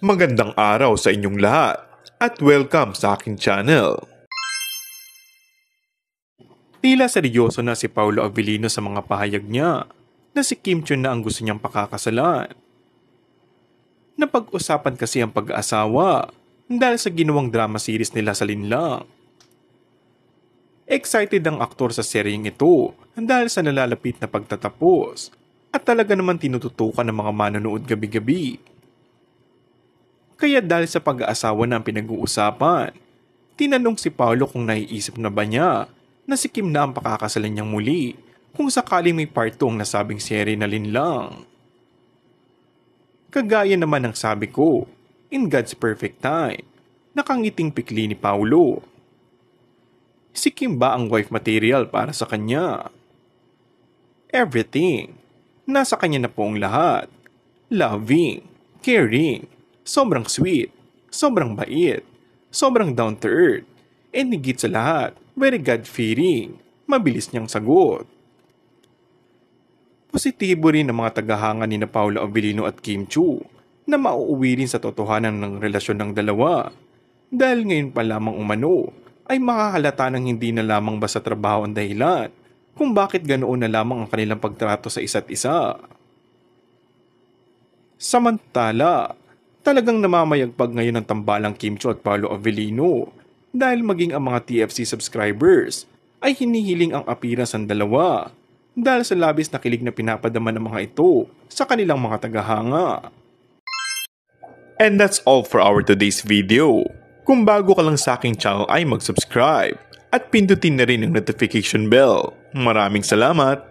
Magandang araw sa inyong lahat at welcome sa aking channel. Tila seryoso na si Paulo Avellino sa mga pahayag niya na si Kim Chun na ang gusto niyang pakakasalan. Napag-usapan kasi ang pag-aasawa dahil sa ginawang drama series nila sa linlang. Excited ang aktor sa seryeng ito dahil sa nalalapit na pagtatapos at talaga naman tinututukan ng mga manonood gabi-gabi. Kaya dahil sa pag-aasawa na ang pinag-uusapan, tinanong si Paolo kung naiisip na ba niya na si Kim na ang pakakasalan niyang muli kung sakaling may part 2 ang nasabing serye na linlang. Kagaya naman ng sabi ko, in God's perfect time, nakangiting pikli ni Paulo. Si Kim ba ang wife material para sa kanya? Everything. Nasa kanya na po ang lahat. Loving, caring, sobrang sweet, sobrang bait, sobrang down to earth, and higit sa lahat, very God-fearing, mabilis niyang sagot. Positibo rin ang mga tagahanga ni na Paula Avellino at Kim Chu na mauuwi rin sa totohanan ng relasyon ng dalawa. Dahil ngayon pa lamang umano ay makahalata ng hindi na lamang ba sa trabaho ang dahilan kung bakit ganoon na lamang ang kanilang pagtrato sa isa't isa. Samantala, talagang namamayagpag ngayon ang tambalang Kim Chu at Paolo Avellino dahil maging ang mga TFC subscribers ay hinihiling ang appearance ng dalawa dahil sa labis na kilig na pinapadama ng mga ito sa kanilang mga tagahanga. And that's all for our today's video. Kung bago ka lang sa aking channel ay mag-subscribe at pindutin na rin ang notification bell. Maraming salamat!